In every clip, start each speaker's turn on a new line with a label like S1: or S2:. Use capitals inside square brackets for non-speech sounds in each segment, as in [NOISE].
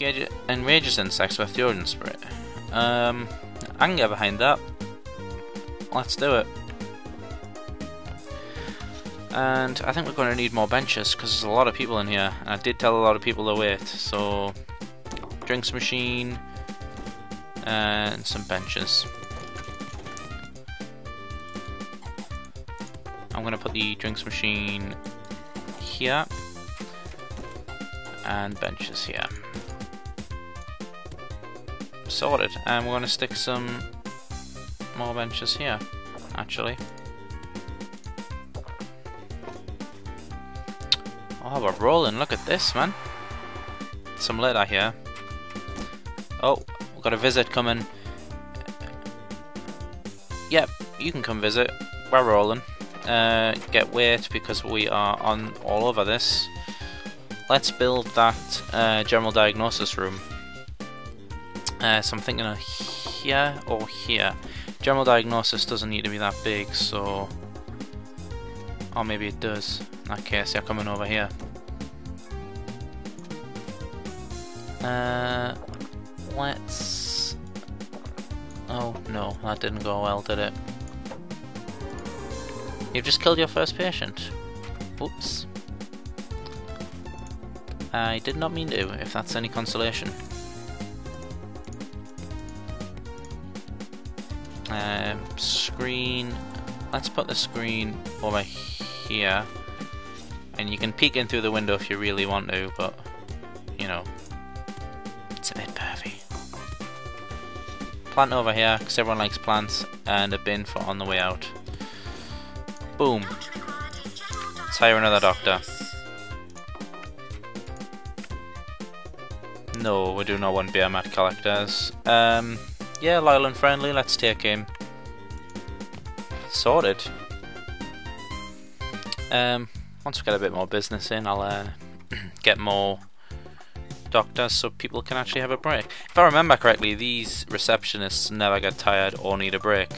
S1: Engage enrages insects with deodorant spray. Um, I can get behind that. Let's do it. And I think we're going to need more benches because there's a lot of people in here. And I did tell a lot of people to wait, so drinks machine and some benches. I'm going to put the drinks machine here and benches here. Sorted. And we're going to stick some more benches here, actually. Oh, we're rolling. Look at this, man. Some leather here. Oh, we've got a visit coming. Yep, you can come visit. We're rolling. Uh, get weight because we are on all over this. Let's build that uh, general diagnosis room. Uh, so I'm thinking of here or here. General diagnosis doesn't need to be that big, so... Or maybe it does. In that case, you're coming over here. Uh, let's... Oh, no, that didn't go well, did it? You've just killed your first patient. Oops. I did not mean to, if that's any consolation. Um, screen. Let's put the screen over here. And you can peek in through the window if you really want to, but, you know, it's a bit pervy. Plant over here, because everyone likes plants, and a bin for on the way out. Boom. Let's hire another doctor. No, we do not want beer mat collectors. Um, yeah, loyal and friendly, let's take him. Sorted. Um, once we get a bit more business in, I'll uh, [CLEARS THROAT] get more doctors so people can actually have a break. If I remember correctly, these receptionists never get tired or need a break.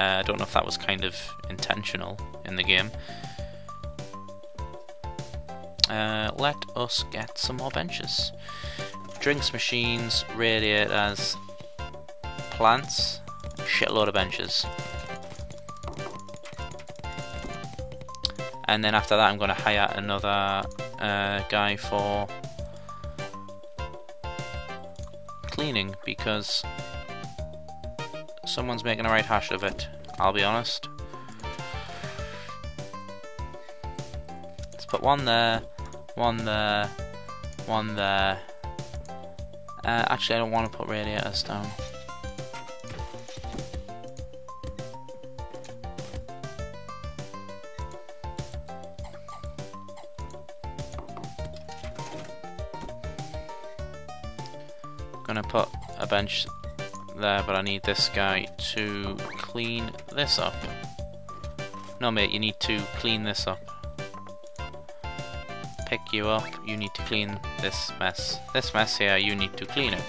S1: Uh, I don't know if that was kind of intentional in the game. Uh, let us get some more benches. Drinks machines, radiators, plants, shitload of benches. And then after that I'm going to hire another uh, guy for cleaning because someone's making a right hash of it, I'll be honest. Let's put one there, one there, one there. Uh, actually I don't want to put radiators down. Bench there, but I need this guy to clean this up. No mate, you need to clean this up. Pick you up, you need to clean this mess. This mess here, you need to clean it.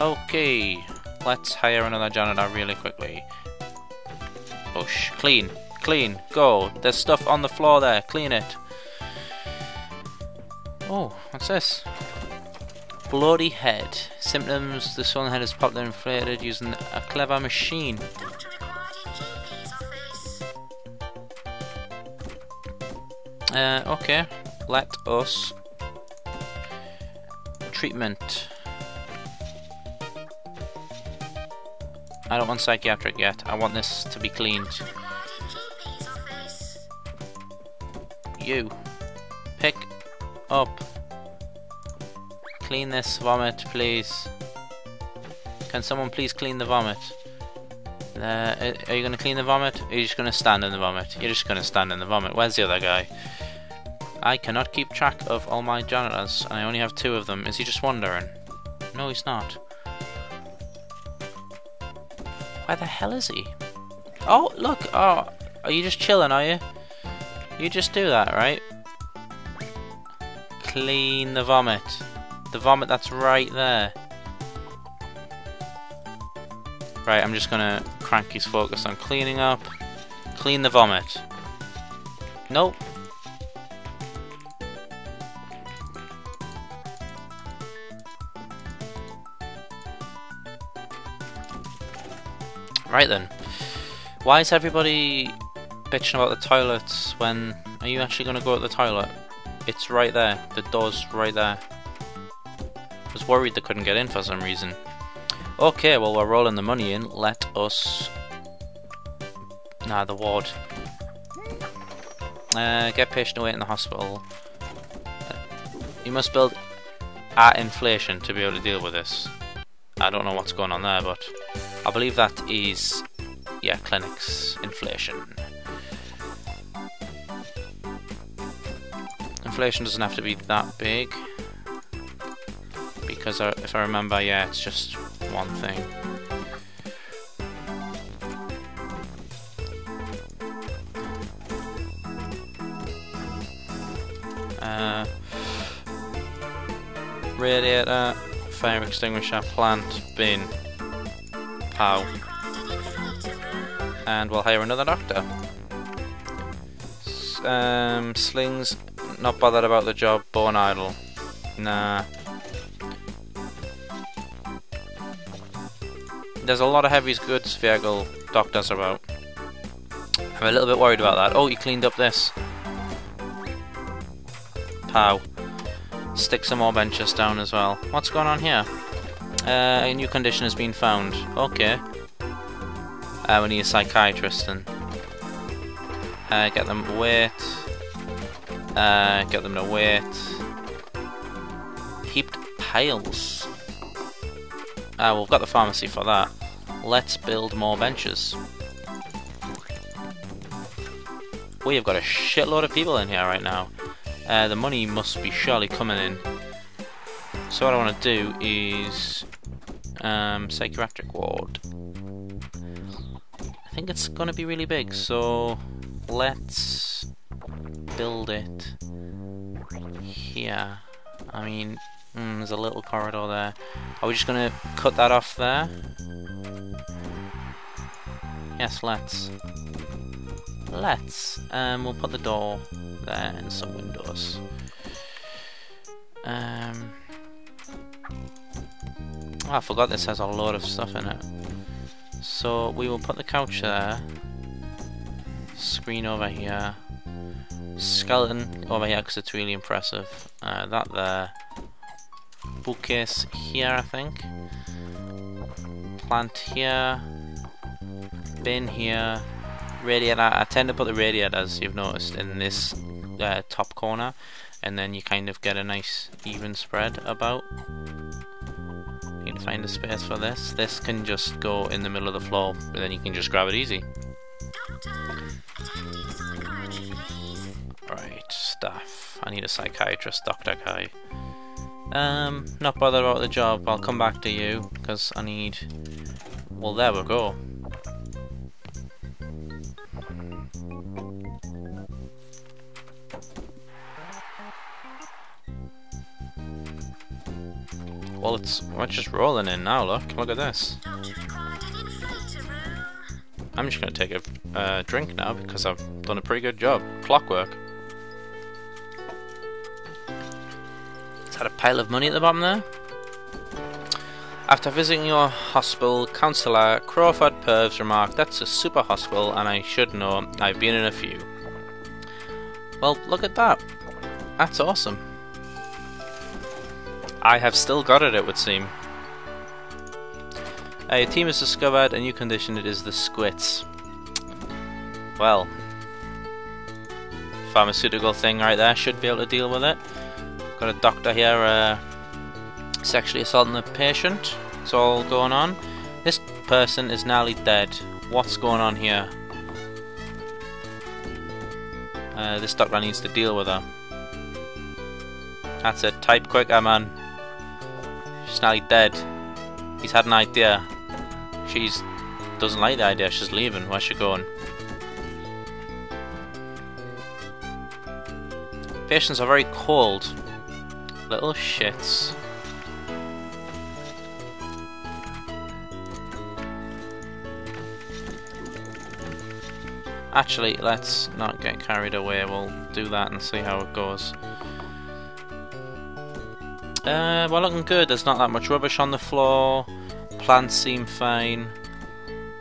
S1: Okay, let's hire another janitor really quickly. Push, clean, clean, go. There's stuff on the floor there, clean it. Oh, what's this? Bloaty head. Symptoms, the swollen head is popped and inflated using a clever machine. Uh, okay, let us... Treatment. I don't want psychiatric yet, I want this to be cleaned. You. Up. Clean this vomit, please. Can someone please clean the vomit? Uh, are you going to clean the vomit? Or are you just going to stand in the vomit? You're just going to stand in the vomit. Where's the other guy? I cannot keep track of all my janitors, and I only have two of them. Is he just wandering? No, he's not. Where the hell is he? Oh, look! Oh, are you just chilling, are you? You just do that, right? clean the vomit. The vomit that's right there. Right, I'm just gonna crank his focus on cleaning up. Clean the vomit. Nope. Right then. Why is everybody bitching about the toilets when... Are you actually gonna go to the toilet? It's right there. The door's right there. I was worried they couldn't get in for some reason. Okay, well we're rolling the money in. Let us... Nah, the ward. Uh, get patient away in the hospital. Uh, you must build at inflation to be able to deal with this. I don't know what's going on there, but I believe that is, yeah, clinics inflation. Inflation doesn't have to be that big because I, if I remember, yeah, it's just one thing. Uh, radiator, fire extinguisher, plant, bin, pow. And we'll hire another doctor. Um, slings, not bothered about the job, born idle. Nah. There's a lot of heavy goods vehicle doctors about. I'm a little bit worried about that. Oh, you cleaned up this. Pow. Stick some more benches down as well. What's going on here? Uh, a new condition has been found. Okay. Uh, we need a psychiatrist then. Uh, get them wait. Uh, get them to wait. Heaped piles. Uh, we've got the pharmacy for that. Let's build more benches. We have got a shitload of people in here right now. Uh, the money must be surely coming in. So what I want to do is um, psychiatric ward. I think it's going to be really big, so let's build it here. I mean, mm, there's a little corridor there. Are we just going to cut that off there? Yes, let's. Let's. Um, we'll put the door there and some windows. Um, oh, I forgot this has a lot of stuff in it. So we will put the couch there. Screen over here. Skeleton over here because it's really impressive. Uh, that there. Bookcase here, I think. Plant here. Bin here radiator. I tend to put the radiator, as you've noticed, in this uh, top corner, and then you kind of get a nice even spread about. You to find a space for this. This can just go in the middle of the floor, and then you can just grab it easy. I need a psychiatrist, Dr. Kai. Um, not bothered about the job. I'll come back to you, because I need... Well, there we go. Well, it's we're just rolling in now. Look, look at this. I'm just gonna take a uh, drink now because I've done a pretty good job. Clockwork. That a pile of money at the bottom there? After visiting your hospital, Councillor Crawford Purves remarked, That's a super hospital, and I should know. I've been in a few. Well, look at that. That's awesome. I have still got it, it would seem. A team has discovered a new condition, it is the squits. Well, pharmaceutical thing right there should be able to deal with it. Got a doctor here uh, sexually assaulting a patient. It's all going on. This person is nearly dead. What's going on here? Uh, this doctor needs to deal with her. That's it. Type quicker, man. She's nearly dead. He's had an idea. She's doesn't like the idea. She's leaving. Where's she going? Patients are very cold. Little shits. Actually, let's not get carried away. We'll do that and see how it goes. Uh, well, looking good. There's not that much rubbish on the floor. Plants seem fine.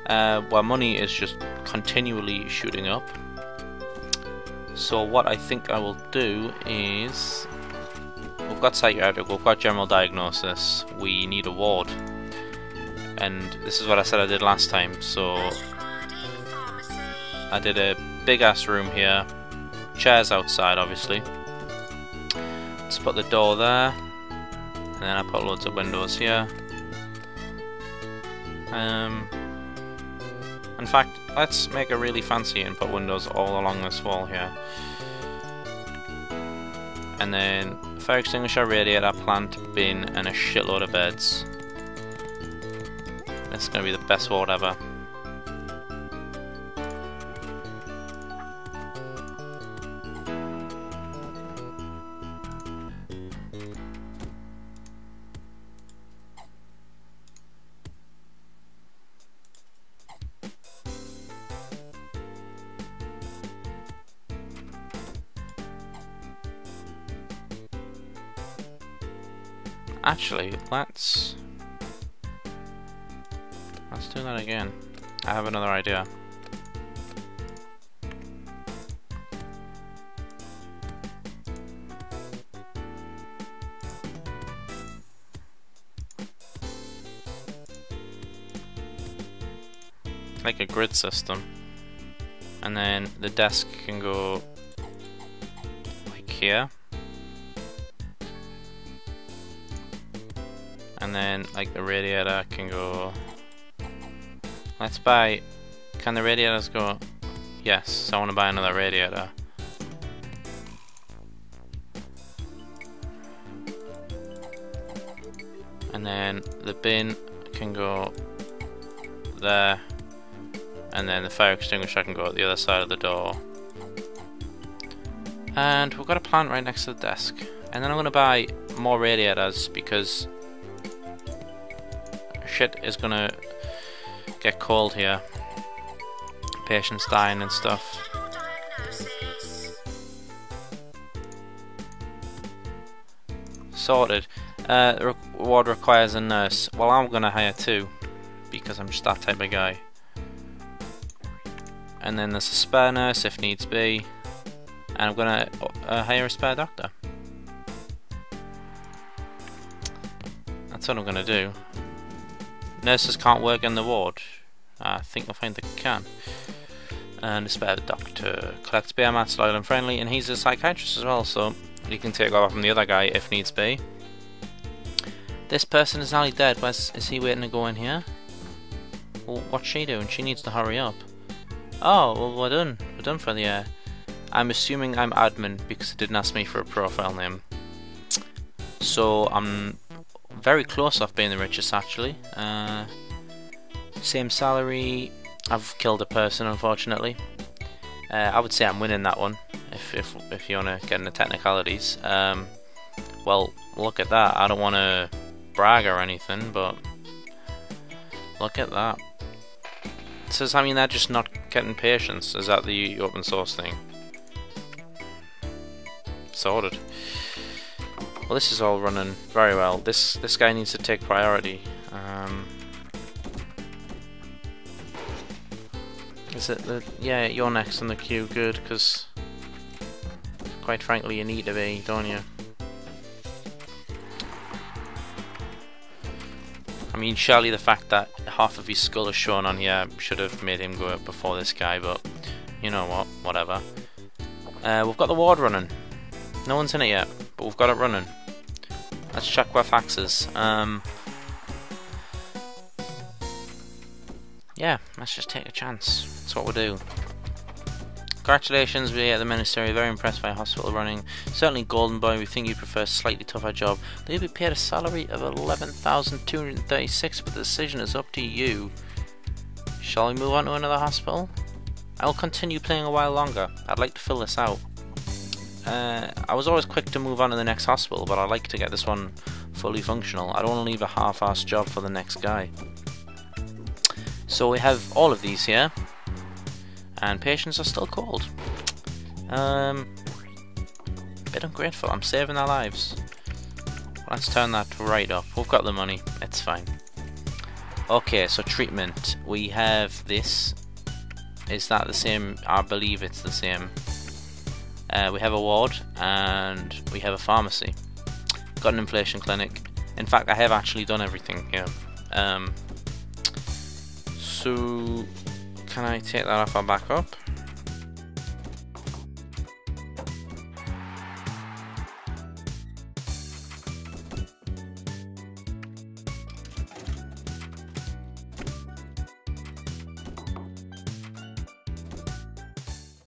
S1: uh, where money is just continually shooting up. So what I think I will do is we've got psychiatric, we've got general diagnosis, we need a ward. And this is what I said I did last time, so I did a big ass room here, chairs outside obviously. Let's put the door there, and then I put loads of windows here. Um, in fact, let's make it really fancy and put windows all along this wall here. And then fire extinguisher, radiator, I plant, bin, and a shitload of beds. That's gonna be the best world ever. Actually, let's... Let's do that again. I have another idea. Like a grid system. And then the desk can go like here. And then like the radiator can go let's buy can the radiators go? Yes I want to buy another radiator. And then the bin can go there. And then the fire extinguisher can go at the other side of the door. And we've got a plant right next to the desk. And then I'm going to buy more radiators because shit is gonna get cold here. Patients dying and stuff. Sorted. Uh, requires a nurse. Well, I'm gonna hire two because I'm just that type of guy. And then there's a spare nurse if needs be. And I'm gonna uh, hire a spare doctor. That's what I'm gonna do. Nurses can't work in the ward. I think I'll find they can. And a spare doctor collects beer mats, loyal and friendly, and he's a psychiatrist as well, so he can take over from the other guy if needs be. This person is nearly dead. Where's, is he waiting to go in here? Well, what's she doing? She needs to hurry up. Oh, well, we're done. We're done for the air. I'm assuming I'm admin because it didn't ask me for a profile name. So I'm very close off being the richest actually. Uh, same salary. I've killed a person unfortunately. Uh, I would say I'm winning that one. If if if you want to get into technicalities. Um, well, look at that. I don't want to brag or anything, but look at that. Does that mean they're just not getting patients? Is that the open source thing? Sorted. Well, this is all running very well. This this guy needs to take priority. Um, is it the... Yeah, you're next in the queue. Good, because... Quite frankly, you need to be, don't you? I mean, surely the fact that half of his skull is shown on here should have made him go up before this guy, but you know what, whatever. Uh, we've got the ward running. No one's in it yet, but we've got it running. Let's check our faxes. Um, yeah, let's just take a chance. That's what we'll do. Congratulations, we at the Ministry are very impressed by hospital running. Certainly Golden Boy, we think you prefer a slightly tougher job. They'll be paid a salary of 11,236 but the decision is up to you. Shall we move on to another hospital? I will continue playing a while longer. I'd like to fill this out. Uh, I was always quick to move on to the next hospital, but I like to get this one fully functional. I don't want to leave a half-assed job for the next guy. So we have all of these here, and patients are still cold. Um, bit ungrateful. I'm saving their lives. Let's turn that right up. We've got the money. It's fine. Okay, so treatment. We have this. Is that the same? I believe it's the same. Uh, we have a ward and we have a pharmacy. Got an inflation clinic. In fact, I have actually done everything here. Um, so, can I take that off and back up?